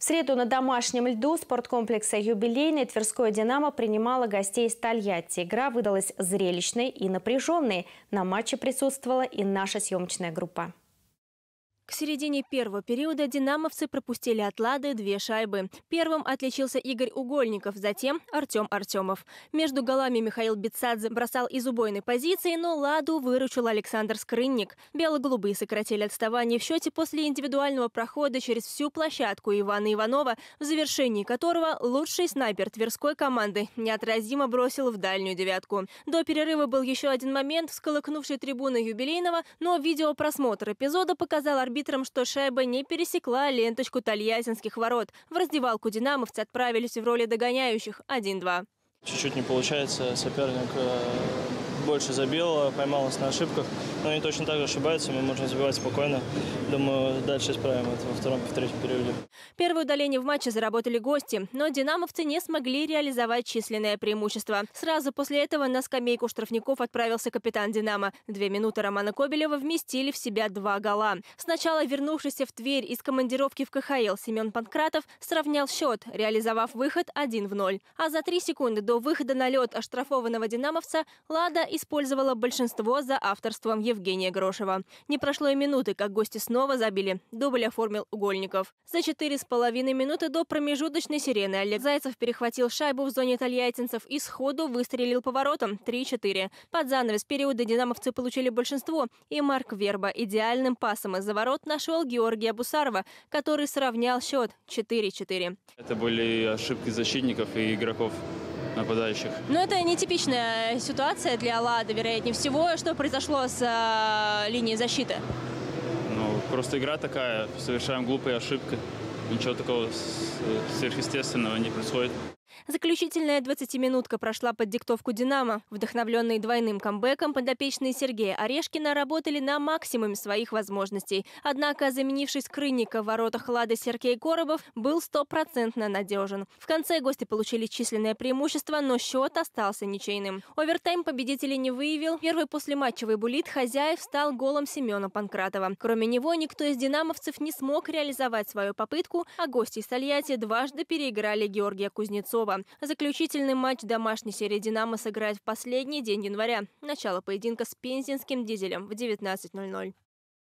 В среду на домашнем льду спорткомплекса «Юбилейный» Тверское «Динамо» принимало гостей из Тольятти. Игра выдалась зрелищной и напряженной. На матче присутствовала и наша съемочная группа. К середине первого периода динамовцы пропустили от «Лады» две шайбы. Первым отличился Игорь Угольников, затем Артем Артемов. Между голами Михаил Бецадзе бросал из убойной позиции, но «Ладу» выручил Александр Скрынник. Бело-голубые сократили отставание в счете после индивидуального прохода через всю площадку Ивана Иванова, в завершении которого лучший снайпер Тверской команды неотразимо бросил в дальнюю девятку. До перерыва был еще один момент, всколыхнувший трибуны юбилейного, но видеопросмотр эпизода показал арбитр арбитром, что шайба не пересекла ленточку тольяттинских ворот. В раздевалку «Динамовцы» отправились в роли догоняющих 1-2. Чуть-чуть не получается, соперник э, больше забил, поймал на ошибках. Но они точно так же ошибаются, мы можем забивать спокойно. Думаю, дальше исправим это во втором и третьем периоде. Первое удаление в матче заработали гости, но динамовцы не смогли реализовать численное преимущество. Сразу после этого на скамейку штрафников отправился капитан «Динамо». Две минуты Романа Кобелева вместили в себя два гола. Сначала вернувшийся в Тверь из командировки в КХЛ Семен Панкратов сравнял счет, реализовав выход 1 в 0. А за три секунды до выхода на лед оштрафованного динамовца Лада использовала большинство за авторством Евгения Грошева. Не прошло и минуты, как гости снова забили. Дубль оформил Угольников. За четыре с половиной минуты до промежуточной сирены Олег Зайцев перехватил шайбу в зоне тольяттинцев и сходу выстрелил поворотом 3-4. Под занавес периода динамовцы получили большинство, и Марк Верба идеальным пасом из-за ворот нашел Георгия Бусарова, который сравнял счет 4-4. Это были ошибки защитников и игроков нападающих. Но это нетипичная ситуация для Лада, вероятнее всего. Что произошло с э, линией защиты? Ну, просто игра такая, совершаем глупые ошибки. Ничего такого сверхъестественного не происходит. Заключительная 20-минутка прошла под диктовку «Динамо». Вдохновленные двойным камбэком, подопечные Сергея Орешкина работали на максимуме своих возможностей. Однако заменивший скрынника в воротах Лады Сергей Коробов был стопроцентно надежен. В конце гости получили численное преимущество, но счет остался ничейным. Овертайм победителей не выявил. Первый послематчевый булит хозяев стал голом Семена Панкратова. Кроме него, никто из динамовцев не смог реализовать свою попытку, а гости из Тольятти дважды переиграли Георгия Кузнецова. Заключительный матч домашней серии «Динамо» сыграет в последний день января. Начало поединка с пензенским дизелем в 19.00.